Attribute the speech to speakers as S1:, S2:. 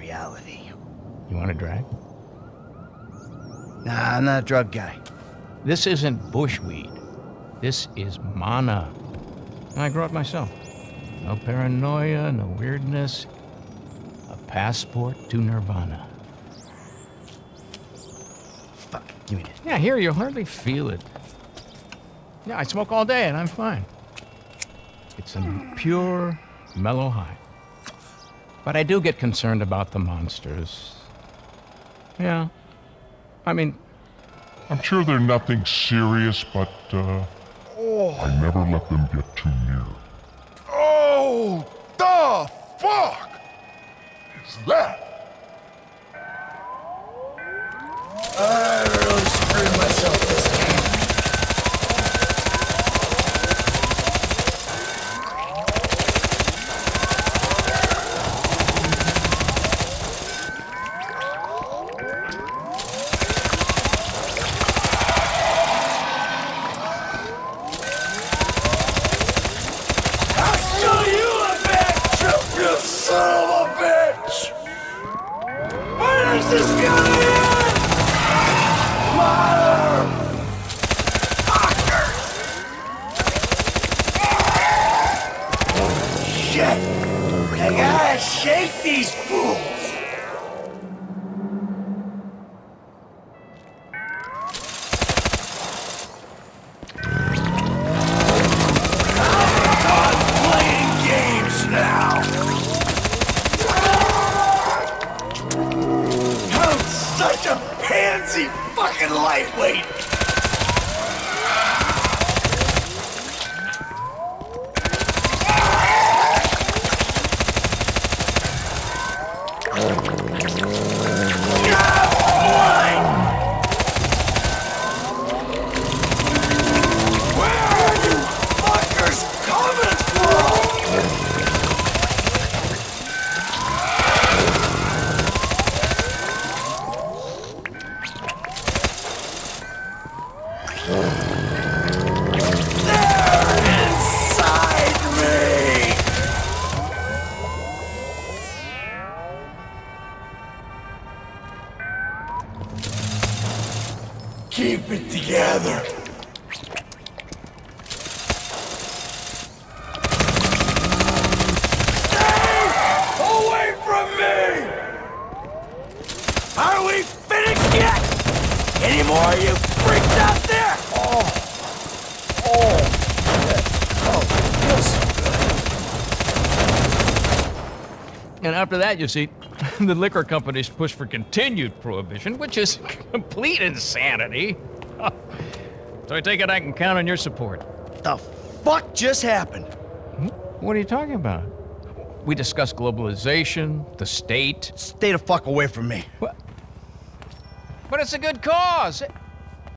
S1: reality.
S2: You want a drag?
S1: Nah, I'm not a drug guy.
S2: This isn't bushweed. This is mana. I grow it myself. No paranoia, no weirdness. A passport to nirvana.
S1: Fuck, give me this.
S2: Yeah, here you'll hardly feel it. Yeah, I smoke all day and I'm fine. It's a pure, mellow high. But I do get concerned about the monsters. Yeah. I mean,
S3: I'm sure they're nothing serious, but uh, I never let them get too near.
S4: Oh, the fuck is that?
S1: I really screwed myself this time.
S4: I'll show you a bitch, you, you son of a bitch! Where's this guy at? Mother! Shit! I gotta shake these fools! Such a pansy fucking lightweight. Where Keep it together. Stay away from me! Are we? Any more of you freaks out there? Oh, oh, oh, feels
S2: and after that, you see, the liquor companies push for continued prohibition, which is complete insanity. so I take it I can count on your support.
S1: The fuck just happened?
S2: What are you talking about? We discussed globalization, the state.
S1: Stay the fuck away from me.
S2: But it's a good cause.